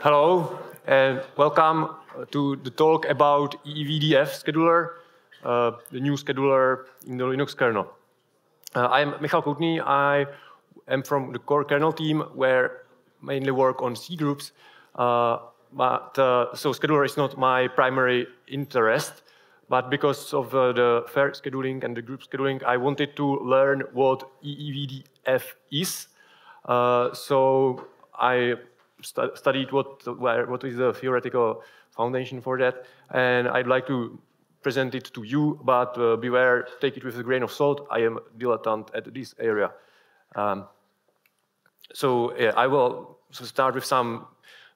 Hello, and welcome to the talk about EEVDF scheduler, uh, the new scheduler in the Linux kernel. Uh, I am Michal Koutný. I am from the core kernel team, where mainly work on cgroups. Uh, but uh, so scheduler is not my primary interest. But because of uh, the fair scheduling and the group scheduling, I wanted to learn what EEVDF is. Uh, so I stu studied what, what is the theoretical foundation for that, and I'd like to present it to you, but uh, beware, take it with a grain of salt. I am dilettante at this area. Um, so yeah, I will start with some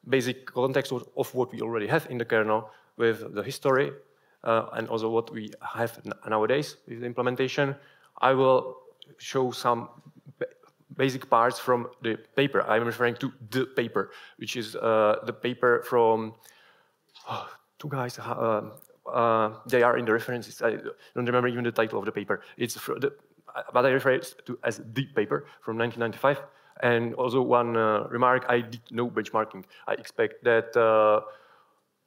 basic context of, of, what we already have in the kernel with the history uh, and also what we have nowadays with the implementation. I will show some basic parts from the paper. I'm referring to the paper, which is uh, the paper from oh, two guys. Uh, uh, they are in the references. I don't remember even the title of the paper. It's the, but I refer to as the paper from 1995. And also one uh, remark: I did no benchmarking. I expect that uh,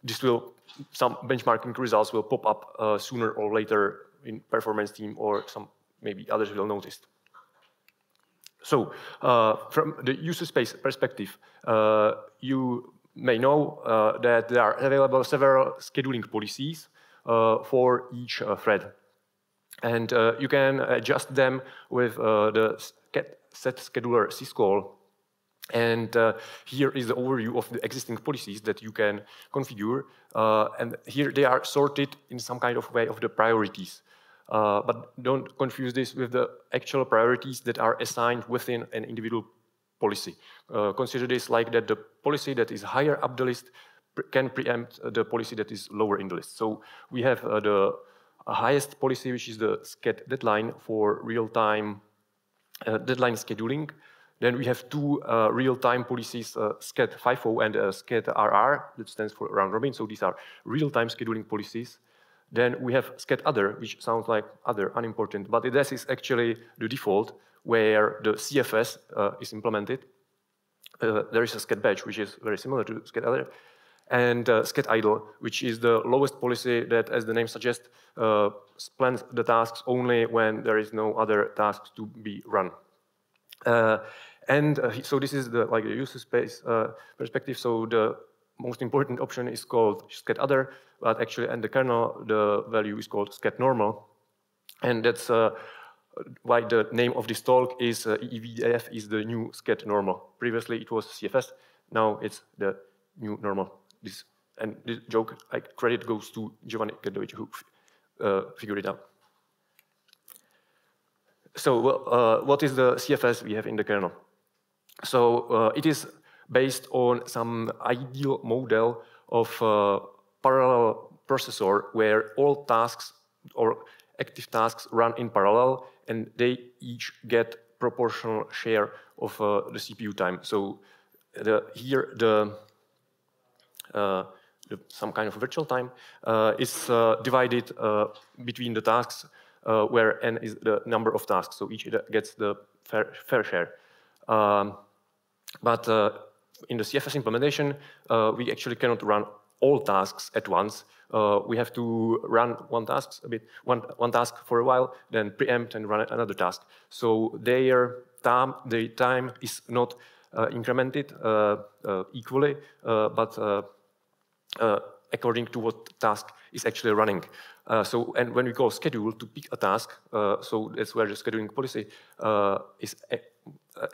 this will some benchmarking results will pop up uh, sooner or later in performance team or some maybe others will notice. So uh, from the user space perspective, uh, you may know uh, that there are available several scheduling policies for each thread. And you can adjust them with the set scheduler syscall and uh, here is the overview of the existing policies that you can configure. Uh, and here they are sorted in some kind of way of the priorities. Uh, but don't confuse this with the actual priorities that are assigned within an individual policy. Uh, consider this like that the policy that is higher up the list pre can preempt the policy that is lower in the list. So we have uh, the highest policy, which is the SCHED deadline for real-time uh, deadline scheduling. Then we have two uh, real-time policies, uh, SCHED FIFO and uh, SCHED RR, that stands for round robin. So these are real-time scheduling policies. Then we have SCHED other, which sounds like other, unimportant, but this is actually the default where the CFS uh, is implemented. Uh, there is a SCHED batch, which is very similar to SCHED other, and uh, SCHED idle, which is the lowest policy that, as the name suggests, uh, plans the tasks only when there is no other tasks to be run. Uh, and uh, so this is the like the user space uh, perspective. So the most important option is called SCHED other, but actually in the kernel the value is called SCHED normal, and that's why the name of this talk is uh, EEVDF is the new SCHED normal. Previously it was CFS, now it's the new normal. This and this joke, like credit goes to Giovanni Gherdovich who uh, figured it out. So uh, what is the CFS we have in the kernel? So uh, it is based on some ideal model of uh, parallel processor where all tasks or active tasks run in parallel and they each get proportional share of uh, the CPU time. So the, here the, uh, the, some kind of virtual time uh, is divided between the tasks uh, where n is the number of tasks, so each gets the fair, fair share. Um, but uh, in the CFS implementation, uh, we actually cannot run all tasks at once. Uh, we have to run one task a bit, one, one task for a while, then preempt and run another task. So their time, the time is not uh, incremented uh, equally, but according to what task is actually running. Uh, so, and when we call schedule to pick a task, uh, so that's where the scheduling policy uh, is, uh,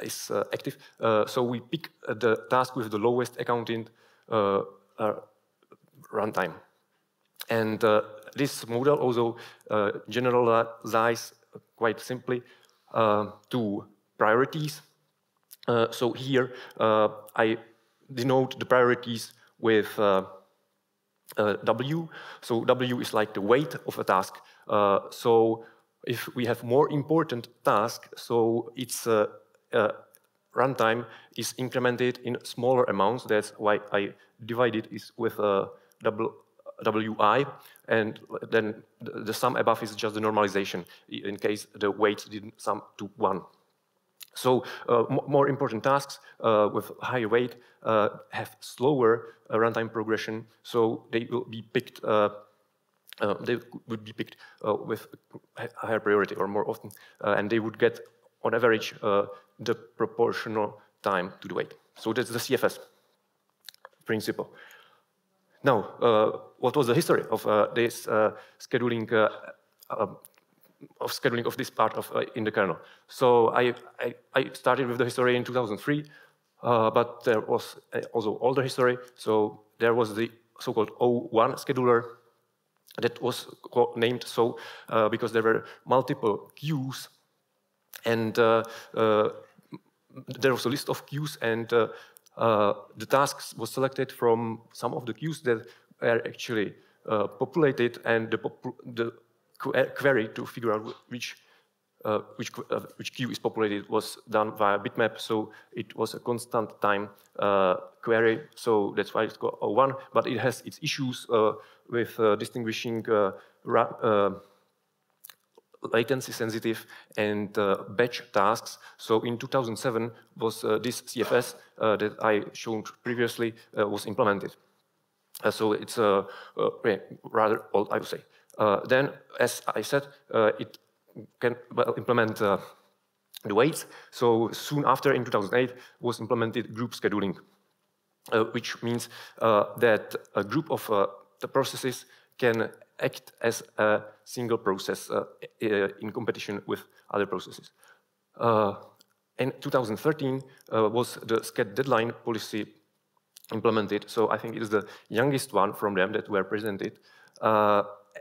is uh, active. Uh, so we pick the task with the lowest accounting runtime. And this model also generalizes quite simply to priorities. so here I denote the priorities with uh, W. So W is like the weight of a task. Uh, so if we have more important task, so its uh, uh runtime is incremented in smaller amounts. That's why I divided it with a double WI, and then the, sum above is just the normalization in case the weight didn't sum to one. So uh, more important tasks uh, with higher weight uh, have slower uh, runtime progression, so they will be picked. Uh, uh, they would be picked with higher priority or more often, and they would get, on average, the proportional time to the weight. So that's the CFS principle. Now, what was the history of this scheduling of scheduling of this part of uh, in the kernel. So I, I, I, started with the history in 2003, uh, but there was uh, also older history. So there was the so-called O1 scheduler that was named so uh, because there were multiple queues and uh, uh, there was a list of queues and the tasks was selected from some of the queues that were actually populated and the, the uh, query to figure out which uh, which, uh, which queue is populated was done via bitmap, so it was a constant time uh, query, so that's why it's called O1, but it has its issues uh, with uh, distinguishing latency sensitive and uh, batch tasks. So in 2007 was uh, this CFS uh, that I showed previously was implemented. so it's rather old, I would say. Uh, then, as I said, uh, it can well, implement uh, the weights. So soon after, in 2008, was implemented group scheduling, which means that a group of the processes can act as a single process uh, in competition with other processes. Uh, in 2013 uh, was the sched deadline policy implemented, so I think it is the youngest one from them that were presented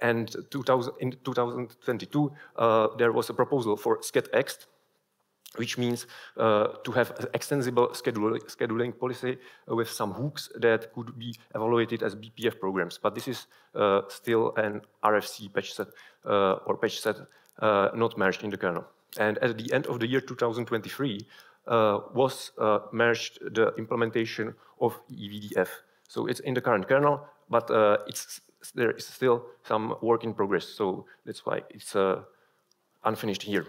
and 2000, in 2022, uh, there was a proposal for SCHED-Ext, which means uh, to have an extensible scheduling policy with some hooks that could be evaluated as BPF programs. But this is uh, still an RFC patch set uh, or patch set uh, not merged in the kernel. And at the end of the year 2023 uh, was merged the implementation of EEVDF. So it's in the current kernel, but it's there is still some work in progress, so that's why it's uh, unfinished here.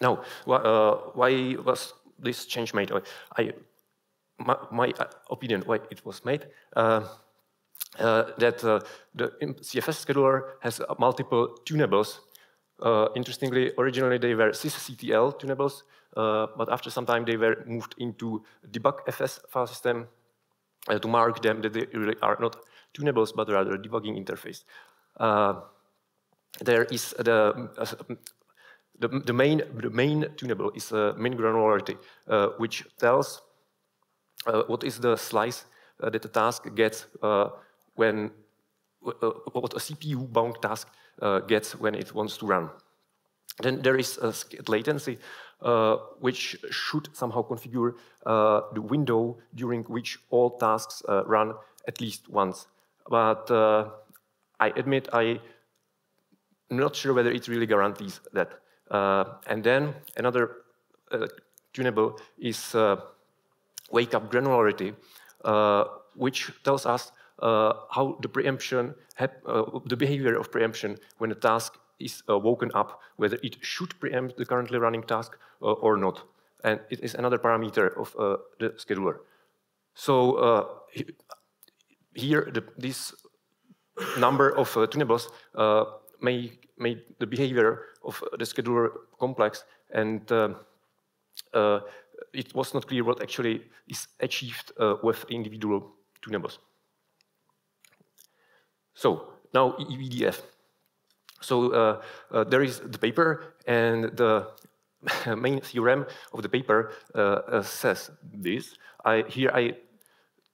Now, uh, why was this change made? I, my, my uh, opinion why it was made, uh, uh that uh, the CFS scheduler has multiple tunables. interestingly, originally they were sysctl tunables, but after some time they were moved into debug FS file system uh, to mark them that they really are not tunables, but rather a debugging interface. Uh, there is the, uh, the, the, main, the main tunable is uh, min granularity, uh, which tells uh, what is the slice that the task gets when, what a CPU-bound task gets when it wants to run. Then there is a latency, uh, which should somehow configure uh, the window during which all tasks uh, run at least once. But uh, I admit I'm not sure whether it really guarantees that. Uh, and then another uh, tunable is wake-up granularity, which tells us how the preemption, the behavior of preemption when a task is uh, woken up whether it should preempt the currently running task uh, or not. And it is another parameter of uh, the scheduler. So uh, here, the, this number of uh, tunables uh, may make the behavior of the scheduler complex, and it was not clear what actually is achieved with individual tunables. So now EEVDF. So uh, uh, there is the paper, and the main theorem of the paper uh, uh, says this. I, here I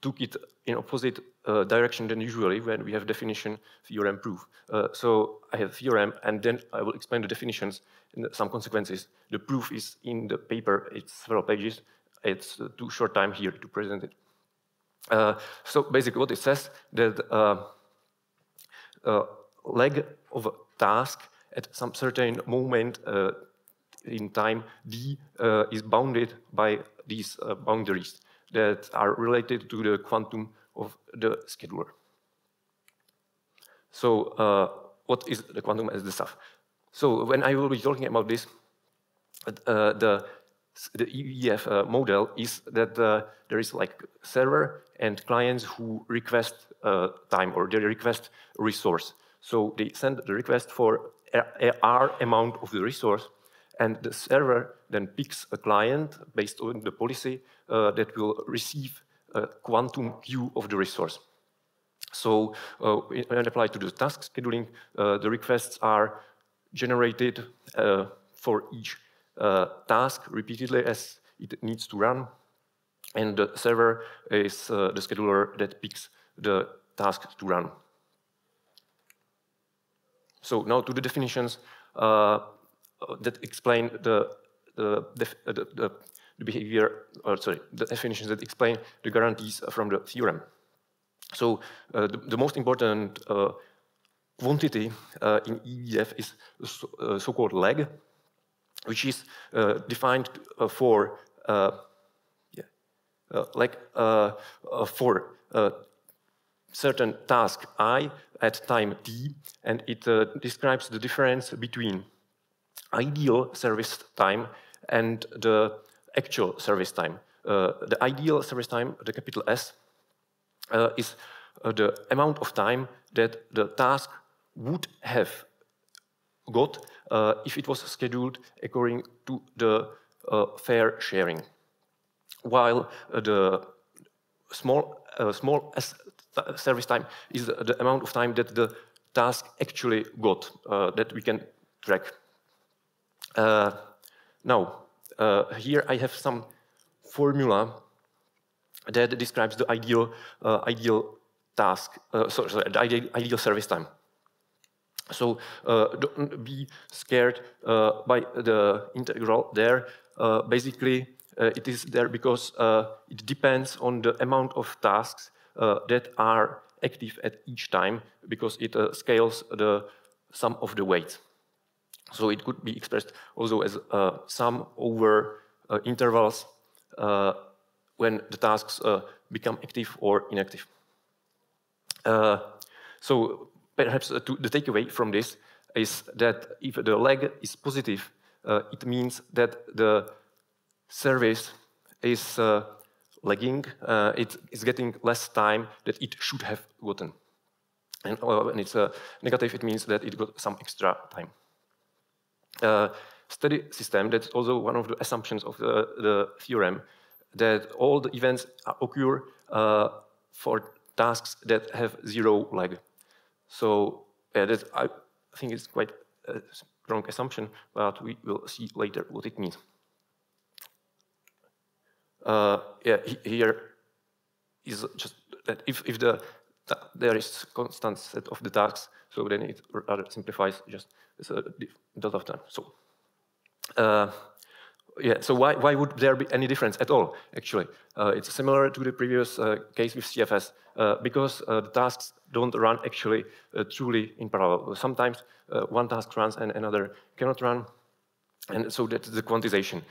took it in opposite uh, direction than usually when we have definition, theorem, proof. Uh, so I have theorem, and then I will explain the definitions and some consequences. The proof is in the paper. It's several pages. It's too short time here to present it. so basically what it says that leg of a task at some certain moment uh, in time, D uh, is bounded by these uh, boundaries that are related to the quantum of the scheduler. So uh, what is the quantum as the stuff? So when I will be talking about this, the the EEVDF uh, model is that uh, there is like server and clients who request uh, time or they request resource. So they send the request for R amount of the resource and the server then picks a client based on the policy uh, that will receive quantum queue of the resource. So uh, when applied to the task scheduling, uh, the requests are generated uh, for each uh, task repeatedly as it needs to run. And the server is uh, the scheduler that picks the task to run. So now to the definitions that explain the, the, the, the the behavior, or sorry, the definitions that explain the guarantees from the theorem. So uh, the, the, most important uh, quantity uh, in EEVDF is uh, so-called lag, which is uh, defined uh, for yeah, like for certain task i at time t, and it describes the difference between ideal service time and the actual service time. Uh, the ideal service time, the capital S, uh, is uh, the amount of time that the task would have got uh, if it was scheduled according to the uh, fair sharing. While uh, the small, small S service time is the, amount of time that the task actually got, that we can track. now, uh, here I have some formula that describes the ideal, uh, ideal task, uh, sorry, sorry, the ideal, ideal service time. So uh, don't be scared uh, by the integral there. Uh, basically, it is there because it depends on the amount of tasks that are active at each time because it scales the sum of the weights. So it could be expressed also as uh, sum over uh, intervals uh, when the tasks uh, become active or inactive. Uh, so perhaps uh, to, the takeaway from this is that if the lag is positive, it means that the service is lagging, it is getting less time that it should have gotten. And when it's negative, it means that it got some extra time steady system, that's also one of the assumptions of the, the theorem, that all the events occur uh, for tasks that have zero lag. So yeah, that I think it's quite a strong assumption, but we will see later what it means. Uh, yeah, here is just that if, if the there is constant set of the tasks, so then it rather simplifies just a dot of time. So, uh, yeah, so why, why would there be any difference at all, actually? Uh, it's similar to the previous uh, case with CFS, uh, because uh, the tasks don't run actually uh, truly in parallel. Sometimes one task runs and another cannot run, and so that's the quantization.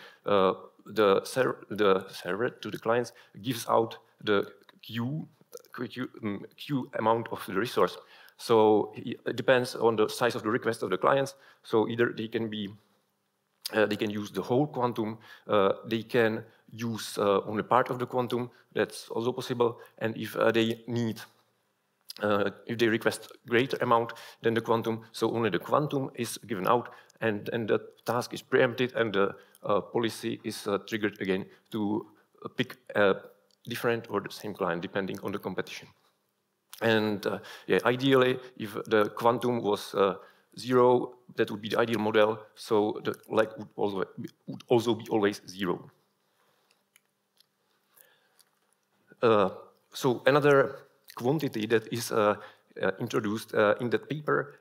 the, ser the server to the clients gives out the queue, queue, um, queue amount of the resource. So it depends on the size of the request of the clients. So either they can be, uh, they can use the whole quantum, uh, they can use uh, only part of the quantum, that's also possible. And if uh, they need, uh, if they request greater amount than the quantum, so only the quantum is given out and, and the task is preempted and the uh, policy is triggered again to pick a different or the same client depending on the competition. And uh, yeah, ideally, if the quantum was uh, zero, that would be the ideal model. So the lag would also be, would also be always zero. Uh, so another quantity that is uh, uh, introduced uh, in that paper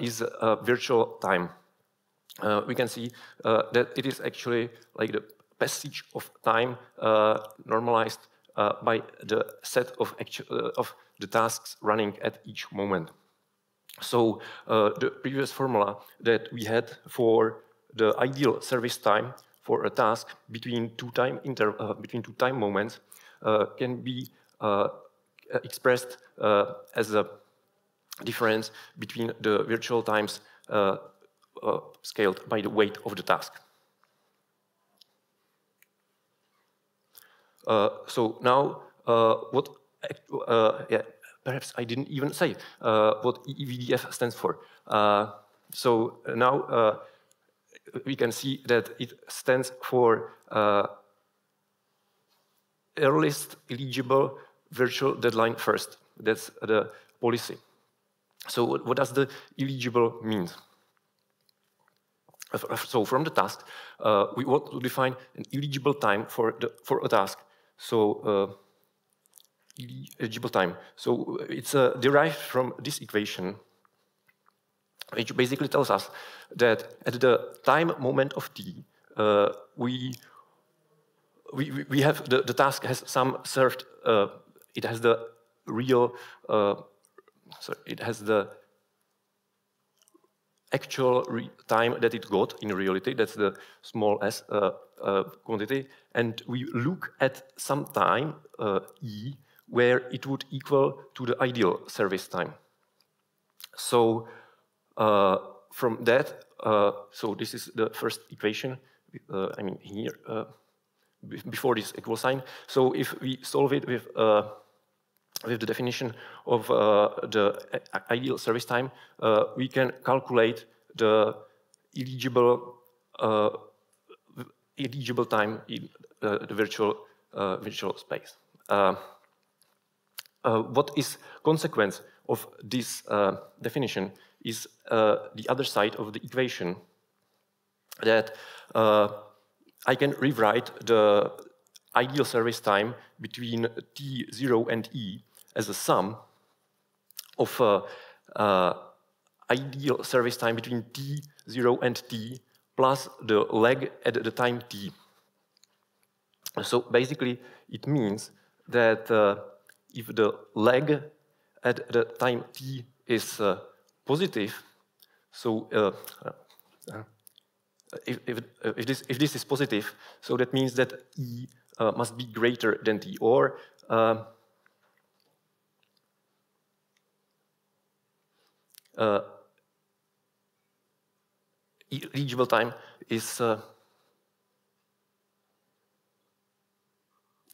is virtual time. we can see that it is actually like the passage of time normalized by the set of, of the tasks running at each moment. So uh, the previous formula that we had for the ideal service time for a task between two time, inter uh, between two time moments uh, can be uh, expressed uh, as a difference between the virtual times uh, scaled by the weight of the task. so now, what uh, yeah, perhaps I didn't even say uh, what EEVDF stands for. Uh, so now we can see that it stands for earliest eligible virtual deadline first. That's the policy. So what does the eligible mean? So from the task, uh, we want to define an eligible time for, the, for a task. So uh, eligible time. So it's uh, derived from this equation, which basically tells us that at the time moment of t, uh, we, we, we have the, the task has some served, uh, it has the real, uh, sorry, it has the actual time that it got in reality, that's the small s uh, uh, quantity, and we look at some time, e, where it would equal to the ideal service time. So uh, from that, uh, so this is the first equation, uh, I mean here, before this equal sign. So if we solve it with with the definition of uh, the ideal service time, uh, we can calculate the eligible uh, eligible time in uh, the virtual uh, virtual space. Uh, what is consequence of this definition is the other side of the equation that I can rewrite the ideal service time between t0 and e as a sum of uh, uh, ideal service time between t0 and t plus the lag at the time t. So basically, it means that uh, if the lag at the time t is uh, positive, so uh, uh, if, if, if, this, if this is positive, so that means that e must be greater than t, or uh, eligible time is uh,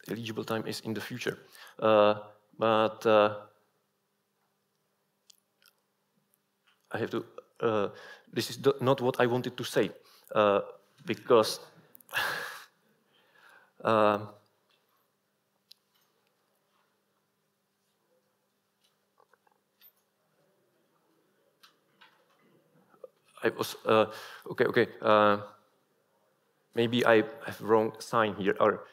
eligible time is in the future. Uh, but uh, I have to, uh, this is not what I wanted to say, uh, because um, I was, uh, okay, okay, uh, maybe I have wrong sign here, or,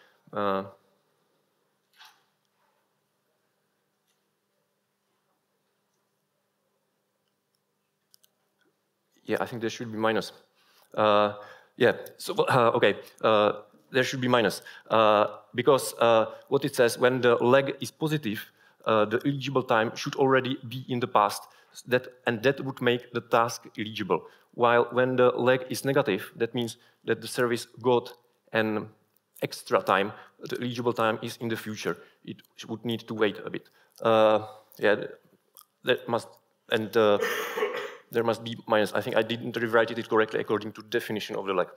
yeah, I think there should be minus. Uh, yeah, so, uh, okay, uh, there should be minus, because what it says, when the lag is positive, the eligible time should already be in the past, that, and that would make the task eligible. While when the lag is negative, that means that the service got an extra time, the eligible time is in the future. It would need to wait a bit. Uh, yeah, that must, and uh, there must be minus. I think I didn't rewrite it correctly according to definition of the lag.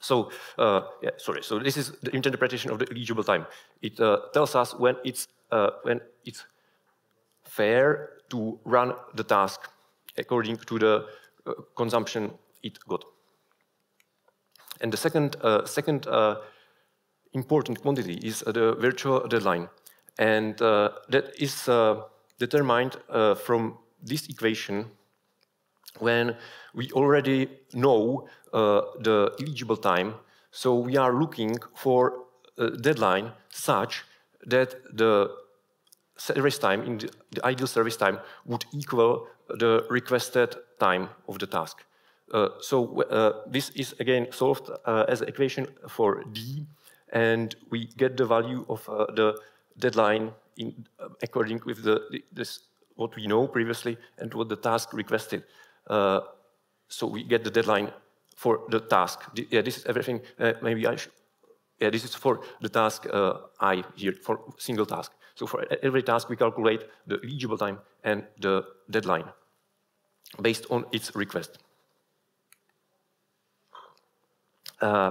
So, uh, yeah, sorry. So this is the interpretation of the eligible time. It uh, tells us when it's uh, when it's fair to run the task according to the uh, consumption it got. And the second, uh, second uh, important quantity is the virtual deadline. And that is determined from this equation when we already know uh, the eligible time, so we are looking for a deadline such that the service time, in the, the ideal service time, would equal the requested time of the task. Uh, so uh, this is again solved uh, as an equation for D, and we get the value of uh, the deadline in, uh, according with the, this what we know previously and what the task requested. Uh, so we get the deadline for the task. The, yeah, this is everything. maybe I should. Yeah, this is for the task I here for single task. So for every task, we calculate the eligible time and the deadline based on its request. Uh,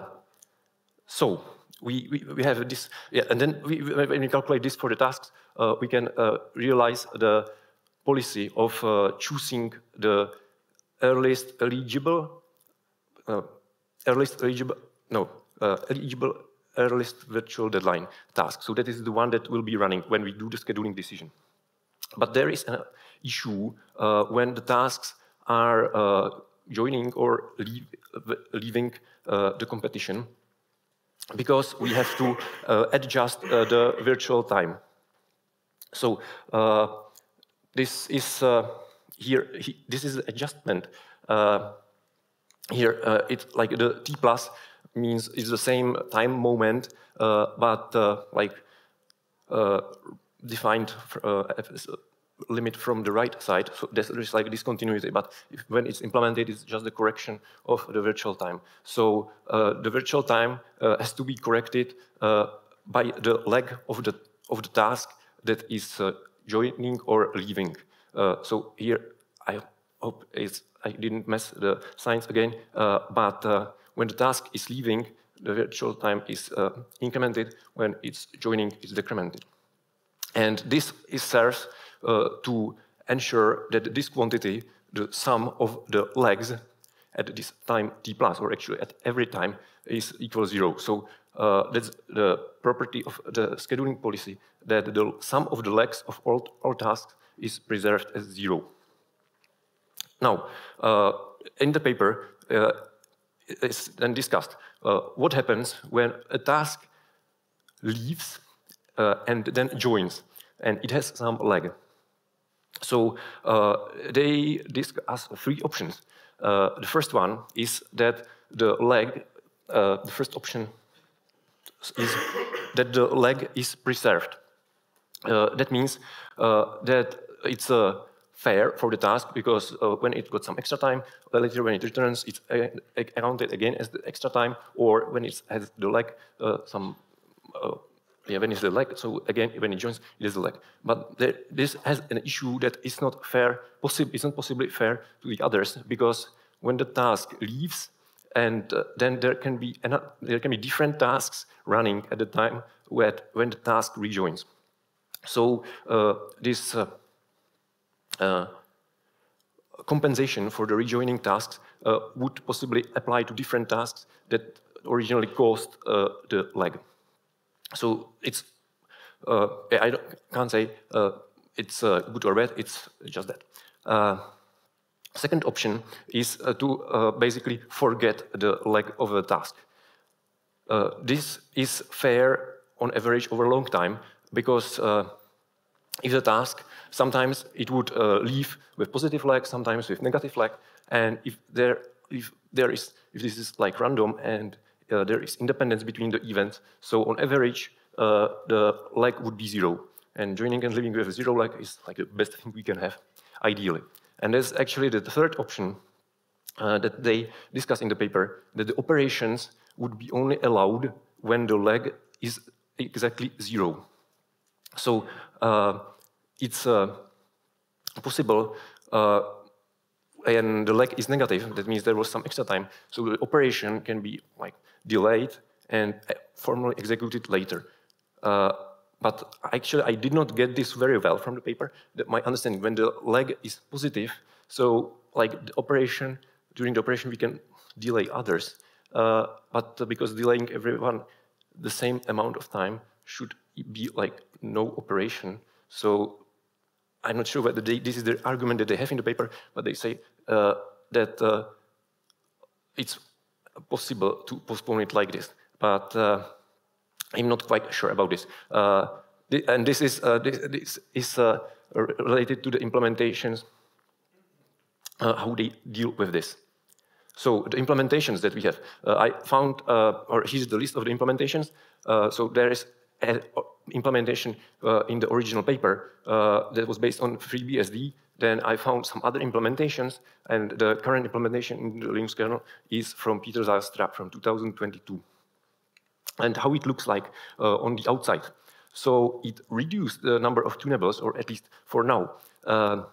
so, we, we, we have this, yeah, and then we, when we calculate this for the tasks, uh, we can uh, realize the policy of uh, choosing the earliest eligible, uh, earliest eligible, no, uh, eligible earliest virtual deadline task. So that is the one that will be running when we do the scheduling decision. But there is an issue uh, when the tasks are joining or leave, leaving the competition because we have to uh, adjust uh, the virtual time. So uh, this is here. He, this is adjustment. here, it's like the t plus means it's the same time moment, but like defined limit from the right side. So there's like discontinuity, but if, when it's implemented, it's just the correction of the virtual time. So uh, the virtual time uh, has to be corrected uh, by the leg of the of the task that is uh, joining or leaving. Uh, so here, I hope I didn't mess the signs again, uh, but when the task is leaving, the virtual time is incremented. When it's joining, it's decremented. And this is serves uh, to ensure that this quantity, the sum of the legs at this time t plus, or actually at every time, is equal to zero. So uh, that's the property of the scheduling policy, that the sum of the legs of all, all tasks is preserved as zero. Now, uh, in the paper, uh, it's then discussed uh, what happens when a task leaves uh, and then joins, and it has some leg. So uh, they discuss three options. Uh, the first one is that the uh, the first option is that the leg is preserved. That means that it's uh, fair for the task because when it got some extra time, later when it returns, it's counted again as the extra time, or when it has the leg some yeah, when it's the leg, so again, when it joins, it is the leg. But there, this has an issue that is not fair, possible, isn't possibly fair to the others, because when the task leaves, and uh, then there can be there can be different tasks running at the time when, the task rejoins. So uh, this uh, uh compensation for the rejoining tasks uh, would possibly apply to different tasks that originally caused uh, the lag. So it's, uh, I can't say uh, it's uh, good or bad, it's just that. Uh, second option is uh, to uh, basically forget the leg of a task. this is fair on average over a long time because if the task, sometimes it would leave with positive leg, sometimes with negative leg, and if there, if there is, if this is like random and uh, there is independence between the events. So on average, uh, the leg would be zero. And joining and leaving with a zero leg is like the best thing we can have, ideally. And that's actually the third option uh, that they discuss in the paper, that the operations would be only allowed when the leg is exactly zero. So uh, it's uh, possible uh, and the leg is negative, that means there was some extra time. So the operation can be like delayed and formally executed later. Uh, but actually, I did not get this very well from the paper. That my understanding, when the leg is positive, so like the operation, during the operation, we can delay others. Uh, but because delaying everyone the same amount of time should be like no operation. So I'm not sure whether they, this is the argument that they have in the paper, but they say uh, that uh, it's possible to postpone it like this. But uh, I'm not quite sure about this. Uh, and this is, uh, this, this, is uh, related to the implementations, how they deal with this. So the implementations that we have, I found, or here's the list of the implementations. so there is implementation uh, in the original paper uh, that was based on FreeBSD. Then I found some other implementations, and the current implementation in the Linux kernel is from Peter Zijlstra from 2022 and how it looks like uh, on the outside. So it reduced the number of tunables, or at least for now, uh,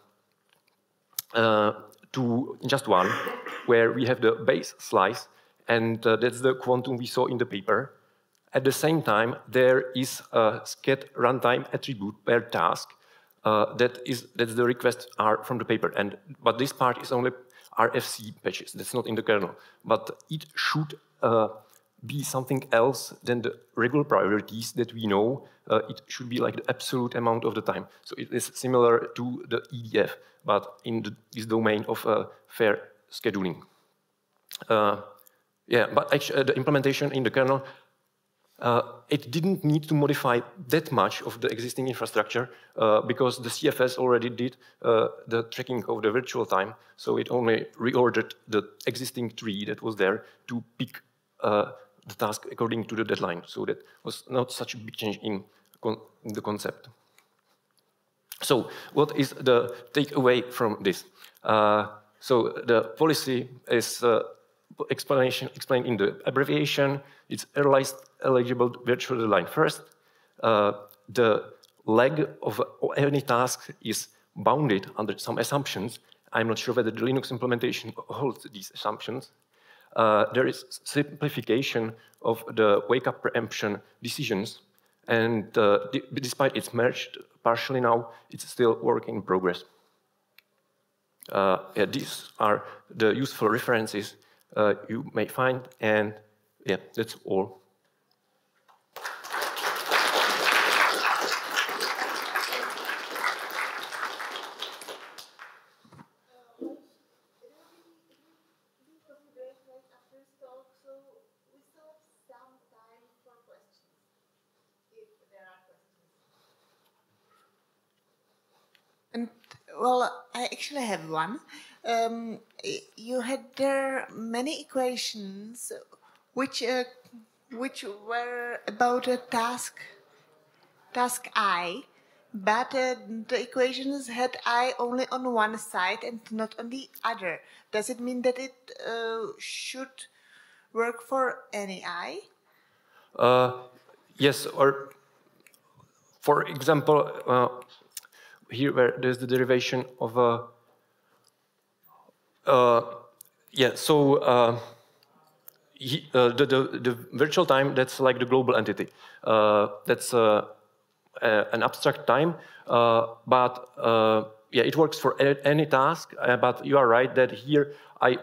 uh, to just one, where we have the base slice, and uh, that's the quantum we saw in the paper. At the same time, there is a sched runtime attribute per task uh, that is that's the requests are from the paper. And but this part is only RFC patches. That's not in the kernel. But it should uh, be something else than the regular priorities that we know. Uh, it should be like the absolute amount of the time. So it is similar to the EDF, but in the, this domain of uh, fair scheduling. Uh, yeah, but actually the implementation in the kernel uh, it didn't need to modify that much of the existing infrastructure uh, because the CFS already did uh, the tracking of the virtual time. So it only reordered the existing tree that was there to pick uh, the task according to the deadline. So that was not such a big change in, con the concept. So what is the takeaway from this? Uh, so the policy is uh, explanation explained in the abbreviation. It's eligible virtual deadline first. Uh, the leg of any task is bounded under some assumptions. I'm not sure whether the Linux implementation holds these assumptions. Uh, there is simplification of the wake-up preemption decisions, and uh, despite it's merged partially now, it's still work in progress. Uh, yeah, these are the useful references uh, you may find. And yeah, that's all. Well, I actually have one. Um, you had there many equations which uh, which were about a task task i but uh, the equations had i only on one side and not on the other. Does it mean that it uh, should work for any i? Uh, yes or for example uh, here where there's the derivation of a uh, yeah, so uh, he, uh, the, the, the, virtual time, that's like the global entity. that's an abstract time, but yeah, it works for any task, uh, but you are right that here I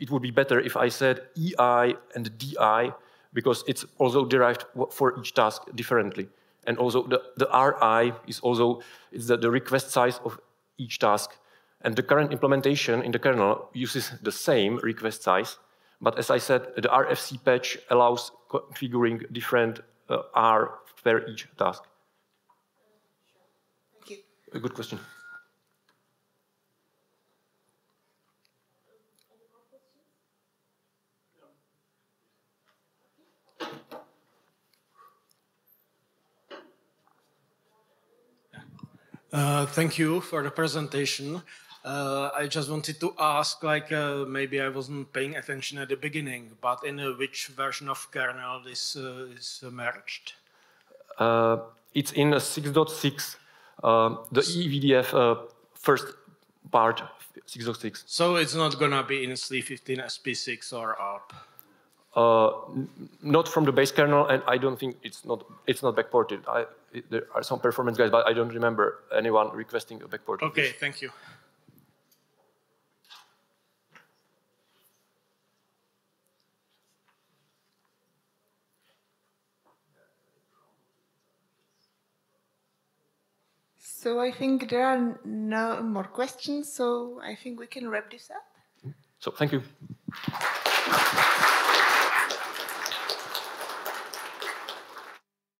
it would be better if I said EI and DI because it's also derived for each task differently. And also the, the RI is also it's the, the request size of each task. And the current implementation in the kernel uses the same request size, but as I said, the RFC patch allows configuring different uh, R for each task. Thank you. A good question. Uh, thank you for the presentation. Uh, I just wanted to ask, like, uh, maybe I wasn't paying attention at the beginning, but in uh, which version of kernel this uh, is merged? Uh, it's in 6.6, um, the EEVDF first part, 6.6. So it's not gonna be in SLE15 SP6 or ALP? not from the base kernel, and I don't think it's not it's not backported. I, there are some performance guys, but I don't remember anyone requesting a backport. Okay, thank you. So I think there are no more questions, so I think we can wrap this up. So thank you.